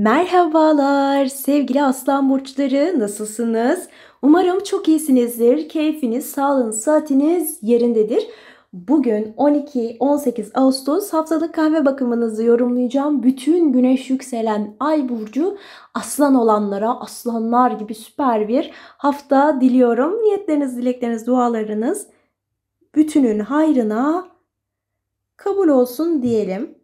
Merhabalar sevgili aslan burçları nasılsınız? Umarım çok iyisinizdir. Keyfiniz, sağlığınız, saatiniz yerindedir. Bugün 12-18 Ağustos haftalık kahve bakımınızı yorumlayacağım. Bütün güneş yükselen ay burcu aslan olanlara aslanlar gibi süper bir hafta diliyorum. Niyetleriniz, dilekleriniz, dualarınız bütünün hayrına kabul olsun diyelim.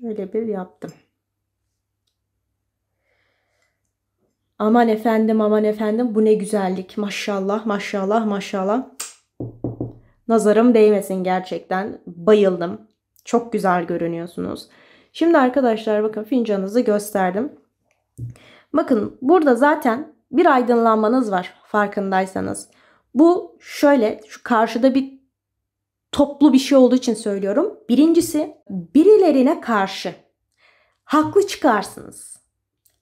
Şöyle bir yaptım. Aman efendim aman efendim bu ne güzellik. Maşallah maşallah maşallah. Nazarım değmesin gerçekten. Bayıldım. Çok güzel görünüyorsunuz. Şimdi arkadaşlar bakın fincanınızı gösterdim. Bakın burada zaten bir aydınlanmanız var farkındaysanız. Bu şöyle şu karşıda bir toplu bir şey olduğu için söylüyorum. Birincisi birilerine karşı haklı çıkarsınız.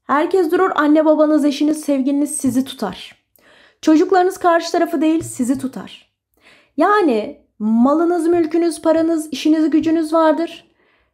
Herkes durur anne babanız, eşiniz, sevgiliniz sizi tutar. Çocuklarınız karşı tarafı değil sizi tutar. Yani malınız, mülkünüz, paranız, işiniz, gücünüz vardır.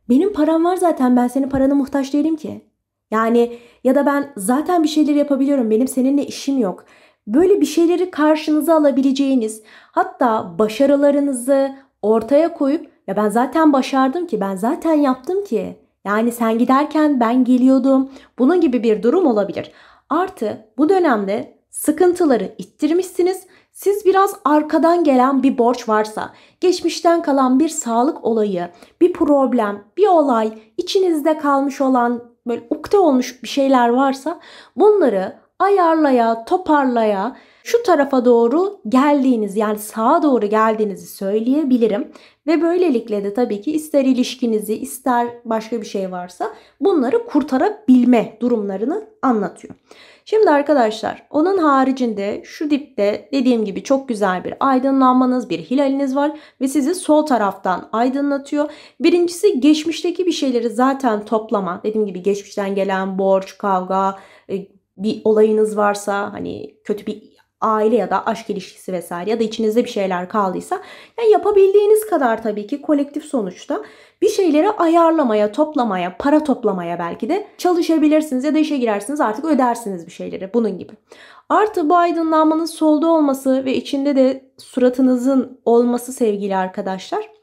Benim param var zaten ben senin parana muhtaç değilim ki. Yani ya da ben zaten bir şeyler yapabiliyorum benim seninle işim yok. Böyle bir şeyleri karşınıza alabileceğiniz hatta başarılarınızı ortaya koyup ya ben zaten başardım ki ben zaten yaptım ki yani sen giderken ben geliyordum. Bunun gibi bir durum olabilir. Artı bu dönemde sıkıntıları ittirmişsiniz. Siz biraz arkadan gelen bir borç varsa, geçmişten kalan bir sağlık olayı, bir problem, bir olay, içinizde kalmış olan böyle ukde olmuş bir şeyler varsa bunları ayarlaya, toparlaya, şu tarafa doğru geldiğiniz yani sağa doğru geldiğinizi söyleyebilirim. Ve böylelikle de tabii ki ister ilişkinizi ister başka bir şey varsa bunları kurtarabilme durumlarını anlatıyor. Şimdi arkadaşlar onun haricinde şu dipte dediğim gibi çok güzel bir aydınlanmanız, bir hilaliniz var ve sizi sol taraftan aydınlatıyor. Birincisi geçmişteki bir şeyleri zaten toplama. Dediğim gibi geçmişten gelen borç, kavga, e, bir olayınız varsa hani kötü bir aile ya da aşk ilişkisi vesaire ya da içinizde bir şeyler kaldıysa yani yapabildiğiniz kadar tabii ki kolektif sonuçta bir şeyleri ayarlamaya, toplamaya, para toplamaya belki de çalışabilirsiniz ya da işe girersiniz artık ödersiniz bir şeyleri bunun gibi. Artı bu aydınlanmanın solda olması ve içinde de suratınızın olması sevgili arkadaşlar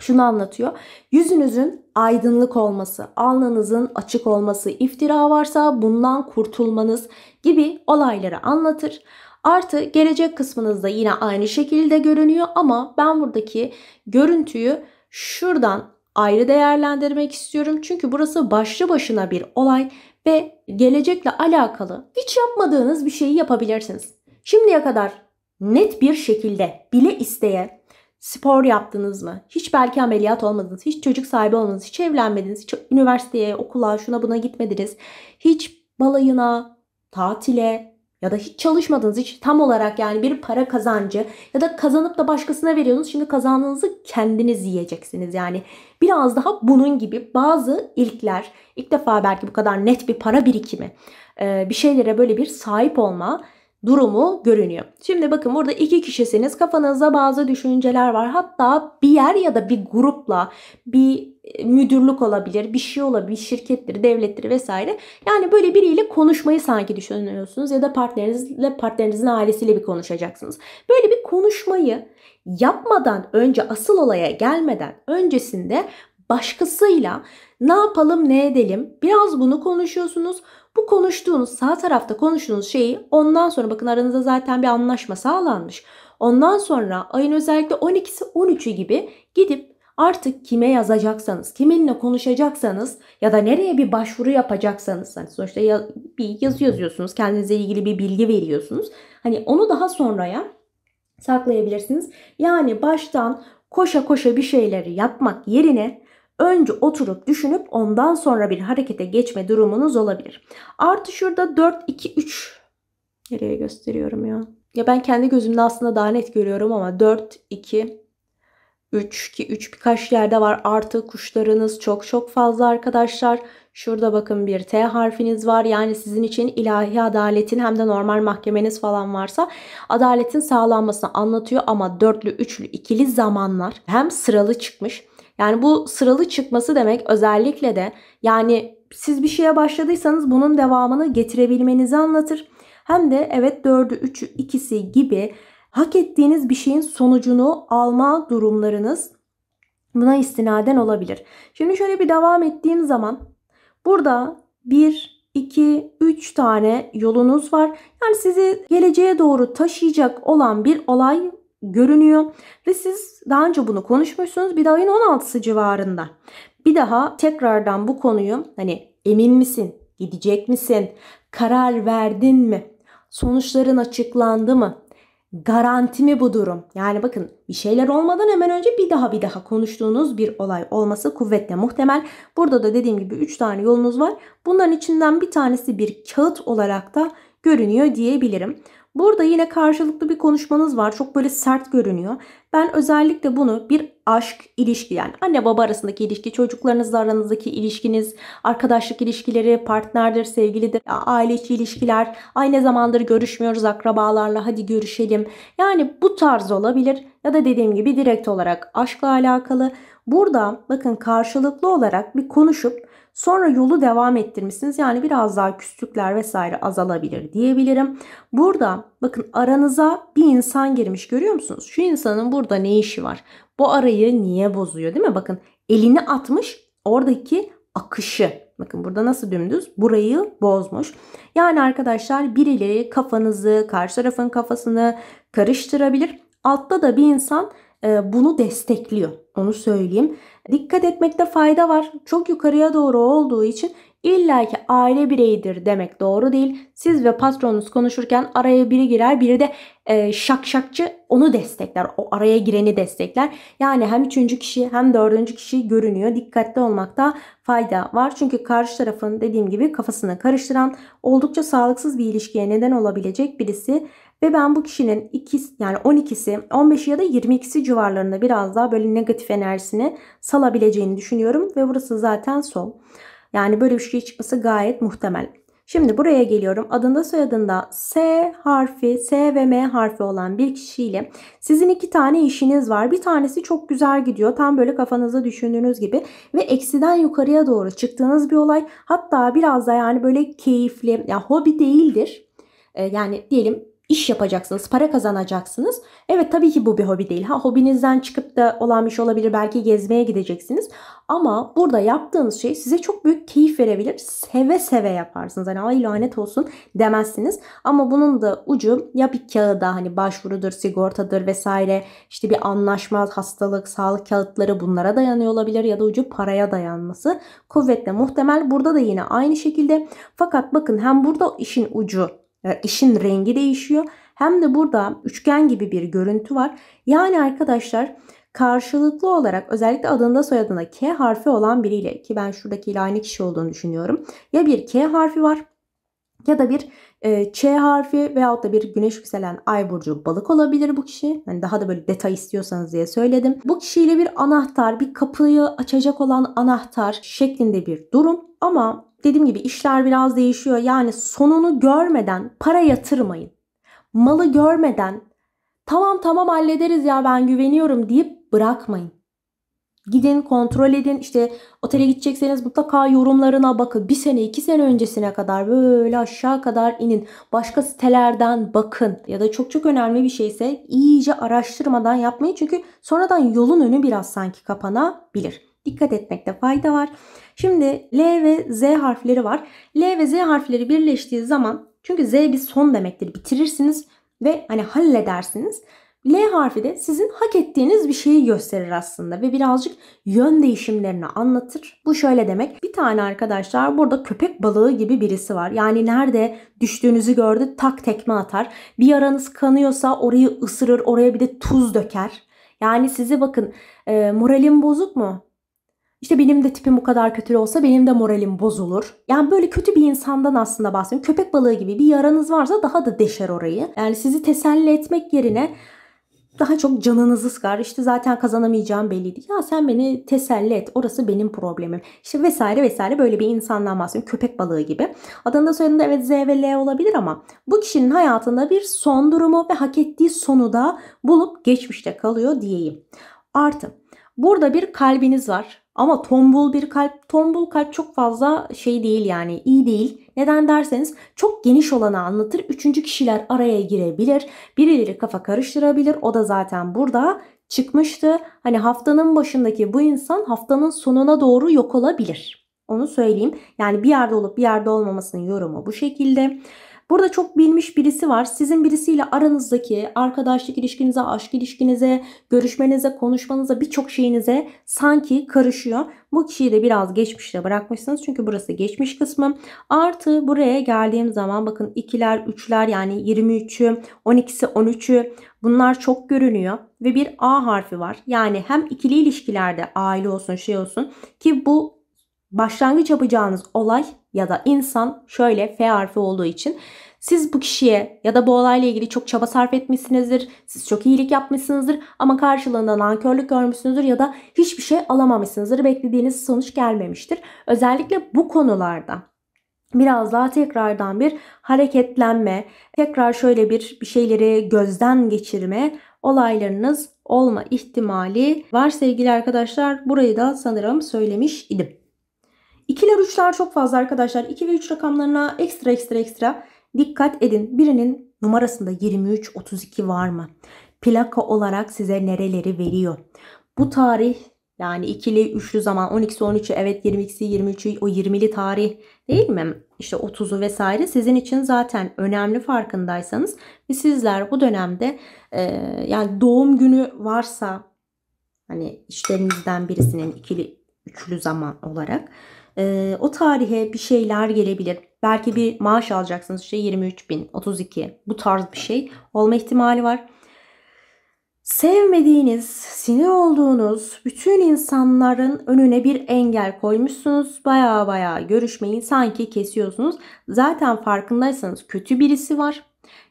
şunu anlatıyor. Yüzünüzün aydınlık olması, alnınızın açık olması, iftira varsa bundan kurtulmanız gibi olayları anlatır. Artı gelecek kısmınızda yine aynı şekilde görünüyor ama ben buradaki görüntüyü şuradan ayrı değerlendirmek istiyorum. Çünkü burası başlı başına bir olay ve gelecekle alakalı hiç yapmadığınız bir şeyi yapabilirsiniz. Şimdiye kadar net bir şekilde bile isteye spor yaptınız mı? Hiç belki ameliyat olmadınız, hiç çocuk sahibi olmadınız, hiç evlenmediniz, hiç üniversiteye, okula, şuna buna gitmediniz. Hiç balayına, tatile, ya da hiç çalışmadınız hiç tam olarak yani bir para kazancı ya da kazanıp da başkasına veriyorsunuz. Şimdi kazandığınızı kendiniz yiyeceksiniz. Yani biraz daha bunun gibi bazı ilkler ilk defa belki bu kadar net bir para birikimi bir şeylere böyle bir sahip olma durumu görünüyor. Şimdi bakın burada iki kişisiniz. Kafanızda bazı düşünceler var. Hatta bir yer ya da bir grupla bir e, müdürlük olabilir, bir şey olabilir, bir şirkettir, devlettir vesaire. Yani böyle biriyle konuşmayı sanki düşünüyorsunuz ya da partnerinizle partnerinizin ailesiyle bir konuşacaksınız. Böyle bir konuşmayı yapmadan önce asıl olaya gelmeden öncesinde başkasıyla ne yapalım ne edelim biraz bunu konuşuyorsunuz. Bu konuştuğunuz sağ tarafta konuştuğunuz şeyi ondan sonra bakın aranızda zaten bir anlaşma sağlanmış. Ondan sonra ayın özellikle 12'si 13'ü gibi gidip artık kime yazacaksanız, kiminle konuşacaksanız ya da nereye bir başvuru yapacaksanız hani sonuçta ya, bir yazı yazıyorsunuz, kendinize ilgili bir bilgi veriyorsunuz. Hani onu daha sonraya saklayabilirsiniz. Yani baştan koşa koşa bir şeyleri yapmak yerine önce oturup düşünüp ondan sonra bir harekete geçme durumunuz olabilir. Artı şurada 4 2 3 nereye gösteriyorum ya? Ya ben kendi gözümde aslında daha net görüyorum ama 4 2 3 ki 3 birkaç yerde var. Artı kuşlarınız çok çok fazla arkadaşlar. Şurada bakın bir T harfiniz var. Yani sizin için ilahi adaletin hem de normal mahkemeniz falan varsa adaletin sağlanmasını anlatıyor ama dörtlü, üçlü, ikili zamanlar hem sıralı çıkmış. Yani bu sıralı çıkması demek özellikle de yani siz bir şeye başladıysanız bunun devamını getirebilmenizi anlatır. Hem de evet dördü, üçü, ikisi gibi hak ettiğiniz bir şeyin sonucunu alma durumlarınız buna istinaden olabilir. Şimdi şöyle bir devam ettiğim zaman burada bir, iki, üç tane yolunuz var. Yani sizi geleceğe doğru taşıyacak olan bir olay görünüyor. Ve siz daha önce bunu konuşmuşsunuz. Bir de ayın 16'sı civarında. Bir daha tekrardan bu konuyu hani emin misin? Gidecek misin? Karar verdin mi? Sonuçların açıklandı mı? Garanti mi bu durum? Yani bakın bir şeyler olmadan hemen önce bir daha bir daha konuştuğunuz bir olay olması kuvvetle muhtemel. Burada da dediğim gibi 3 tane yolunuz var. Bunların içinden bir tanesi bir kağıt olarak da görünüyor diyebilirim. Burada yine karşılıklı bir konuşmanız var. Çok böyle sert görünüyor. Ben özellikle bunu bir aşk ilişki yani anne baba arasındaki ilişki, çocuklarınızla aranızdaki ilişkiniz, arkadaşlık ilişkileri, partnerdir, sevgilidir, aile içi ilişkiler, aynı zamandır görüşmüyoruz akrabalarla hadi görüşelim. Yani bu tarz olabilir ya da dediğim gibi direkt olarak aşkla alakalı. Burada bakın karşılıklı olarak bir konuşup Sonra yolu devam ettirmişsiniz. Yani biraz daha küslükler vesaire azalabilir diyebilirim. Burada bakın aranıza bir insan girmiş görüyor musunuz? Şu insanın burada ne işi var? Bu arayı niye bozuyor değil mi? Bakın elini atmış oradaki akışı. Bakın burada nasıl dümdüz burayı bozmuş. Yani arkadaşlar birileri kafanızı, karşı tarafın kafasını karıştırabilir. Altta da bir insan bunu destekliyor. Onu söyleyeyim. Dikkat etmekte fayda var. Çok yukarıya doğru olduğu için illa ki aile bireyidir demek doğru değil. Siz ve patronunuz konuşurken araya biri girer, biri de e, şakşakçı onu destekler. O araya gireni destekler. Yani hem üçüncü kişi hem dördüncü kişi görünüyor. Dikkatli olmakta fayda var. Çünkü karşı tarafın dediğim gibi kafasını karıştıran oldukça sağlıksız bir ilişkiye neden olabilecek birisi. Ve ben bu kişinin ikisi yani 12'si 15'i ya da 22'si civarlarında biraz daha böyle negatif enerjisini salabileceğini düşünüyorum. Ve burası zaten sol. Yani böyle bir şey çıkması gayet muhtemel. Şimdi buraya geliyorum. Adında soyadında S harfi, S ve M harfi olan bir kişiyle sizin iki tane işiniz var. Bir tanesi çok güzel gidiyor. Tam böyle kafanızda düşündüğünüz gibi ve eksiden yukarıya doğru çıktığınız bir olay. Hatta biraz da yani böyle keyifli, ya yani hobi değildir. Ee, yani diyelim iş yapacaksınız, para kazanacaksınız. Evet tabii ki bu bir hobi değil. Ha hobinizden çıkıp da olan bir şey olabilir. Belki gezmeye gideceksiniz. Ama burada yaptığınız şey size çok büyük keyif verebilir. Seve seve yaparsınız. Hani ay lanet olsun demezsiniz. Ama bunun da ucu ya bir kağıda hani başvurudur, sigortadır vesaire. işte bir anlaşma, hastalık, sağlık kağıtları bunlara dayanıyor olabilir. Ya da ucu paraya dayanması kuvvetle muhtemel. Burada da yine aynı şekilde. Fakat bakın hem burada işin ucu işin rengi değişiyor. Hem de burada üçgen gibi bir görüntü var. Yani arkadaşlar karşılıklı olarak özellikle adında soyadında K harfi olan biriyle ki ben şuradakiyle aynı kişi olduğunu düşünüyorum. Ya bir K harfi var ya da bir e, Ç harfi veyahut da bir güneş yükselen ay burcu balık olabilir bu kişi. Yani daha da böyle detay istiyorsanız diye söyledim. Bu kişiyle bir anahtar, bir kapıyı açacak olan anahtar şeklinde bir durum. Ama dediğim gibi işler biraz değişiyor. Yani sonunu görmeden para yatırmayın. Malı görmeden tamam tamam hallederiz ya ben güveniyorum deyip bırakmayın. Gidin kontrol edin işte otele gidecekseniz mutlaka yorumlarına bakın. Bir sene iki sene öncesine kadar böyle aşağı kadar inin. Başka sitelerden bakın ya da çok çok önemli bir şeyse iyice araştırmadan yapmayın. Çünkü sonradan yolun önü biraz sanki kapanabilir. Dikkat etmekte fayda var. Şimdi L ve Z harfleri var. L ve Z harfleri birleştiği zaman çünkü Z bir son demektir. Bitirirsiniz ve hani halledersiniz. L harfi de sizin hak ettiğiniz bir şeyi gösterir aslında ve birazcık yön değişimlerini anlatır. Bu şöyle demek. Bir tane arkadaşlar burada köpek balığı gibi birisi var. Yani nerede düştüğünüzü gördü tak tekme atar. Bir yaranız kanıyorsa orayı ısırır, oraya bir de tuz döker. Yani sizi bakın e, moralim bozuk mu? İşte benim de tipim bu kadar kötü olsa benim de moralim bozulur. Yani böyle kötü bir insandan aslında bahsediyorum. Köpek balığı gibi bir yaranız varsa daha da deşer orayı. Yani sizi teselli etmek yerine daha çok canınızı sıkar. İşte zaten kazanamayacağım belliydi. Ya sen beni teselli et. Orası benim problemim. İşte vesaire vesaire böyle bir insandan bahsediyorum. Köpek balığı gibi. Adında soyadında evet Z ve L olabilir ama bu kişinin hayatında bir son durumu ve hak ettiği sonu da bulup geçmişte kalıyor diyeyim. Artı burada bir kalbiniz var. Ama tombul bir kalp, tombul kalp çok fazla şey değil yani iyi değil. Neden derseniz çok geniş olanı anlatır. Üçüncü kişiler araya girebilir. Birileri kafa karıştırabilir. O da zaten burada çıkmıştı. Hani haftanın başındaki bu insan haftanın sonuna doğru yok olabilir. Onu söyleyeyim. Yani bir yerde olup bir yerde olmamasının yorumu bu şekilde. Burada çok bilmiş birisi var. Sizin birisiyle aranızdaki arkadaşlık ilişkinize, aşk ilişkinize, görüşmenize, konuşmanıza birçok şeyinize sanki karışıyor. Bu kişiyi de biraz geçmişte bırakmışsınız. Çünkü burası geçmiş kısmı. Artı buraya geldiğim zaman bakın ikiler, üçler yani 23'ü, 12'si, 13'ü bunlar çok görünüyor. Ve bir A harfi var. Yani hem ikili ilişkilerde aile olsun şey olsun ki bu başlangıç yapacağınız olay ya da insan şöyle F harfi olduğu için siz bu kişiye ya da bu olayla ilgili çok çaba sarf etmişsinizdir. Siz çok iyilik yapmışsınızdır ama karşılığında nankörlük görmüşsünüzdür ya da hiçbir şey alamamışsınızdır. Beklediğiniz sonuç gelmemiştir. Özellikle bu konularda biraz daha tekrardan bir hareketlenme, tekrar şöyle bir bir şeyleri gözden geçirme olaylarınız olma ihtimali var sevgili arkadaşlar. Burayı da sanırım söylemiş idim. İkiler üçler çok fazla arkadaşlar. 2 ve 3 rakamlarına ekstra ekstra ekstra dikkat edin. Birinin numarasında 23, 32 var mı? Plaka olarak size nereleri veriyor? Bu tarih yani ikili, üçlü zaman 12'si 13'ü evet 22'si 23'ü o 20'li tarih değil mi? İşte 30'u vesaire sizin için zaten önemli farkındaysanız ve sizler bu dönemde e, yani doğum günü varsa hani işlerinizden birisinin ikili, üçlü zaman olarak e, o tarihe bir şeyler gelebilir. Belki bir maaş alacaksınız işte 23 bin, 32 bu tarz bir şey olma ihtimali var. Sevmediğiniz, sinir olduğunuz bütün insanların önüne bir engel koymuşsunuz. Baya baya görüşmeyi sanki kesiyorsunuz. Zaten farkındaysanız kötü birisi var.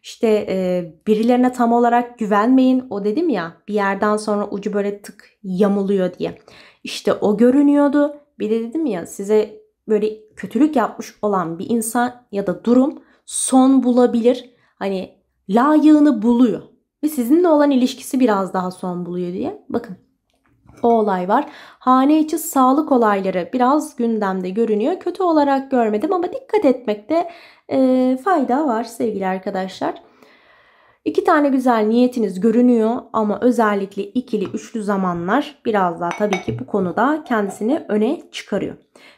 İşte e, birilerine tam olarak güvenmeyin. O dedim ya bir yerden sonra ucu böyle tık yamuluyor diye. İşte o görünüyordu bir de dedim ya size böyle kötülük yapmış olan bir insan ya da durum son bulabilir. Hani layığını buluyor. Ve sizinle olan ilişkisi biraz daha son buluyor diye. Bakın o olay var. Hane içi sağlık olayları biraz gündemde görünüyor. Kötü olarak görmedim ama dikkat etmekte e, fayda var sevgili arkadaşlar. İki tane güzel niyetiniz görünüyor ama özellikle ikili üçlü zamanlar biraz daha tabii ki bu konuda kendisini öne çıkarıyor.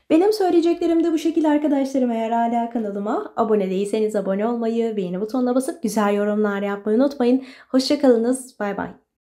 Benim söyleyeceklerim de bu şekilde arkadaşlarım. Eğer hala kanalıma abone değilseniz abone olmayı, beğeni butonuna basıp güzel yorumlar yapmayı unutmayın. Hoşçakalınız. Bay bay.